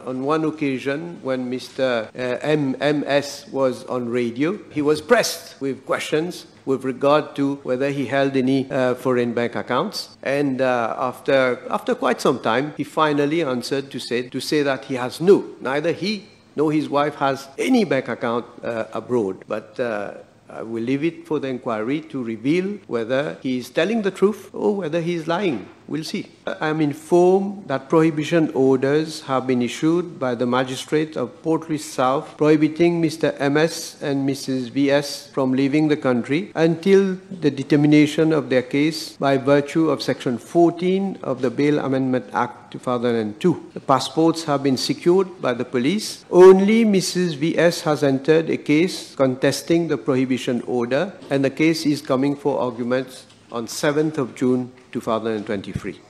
On one occasion, when Mr. Uh, M- was on radio, he was pressed with questions with regard to whether he held any uh, foreign bank accounts. And uh, after, after quite some time, he finally answered to say, to say that he has no, neither he nor his wife has any bank account uh, abroad. But uh, I will leave it for the inquiry to reveal whether he is telling the truth or whether he is lying. We'll see. I am informed that prohibition orders have been issued by the magistrate of Port Louis South prohibiting Mr. MS and Mrs. VS from leaving the country until the determination of their case by virtue of Section 14 of the Bail Amendment Act 2002. The passports have been secured by the police. Only Mrs. VS has entered a case contesting the prohibition order, and the case is coming for arguments on 7th of June 2023.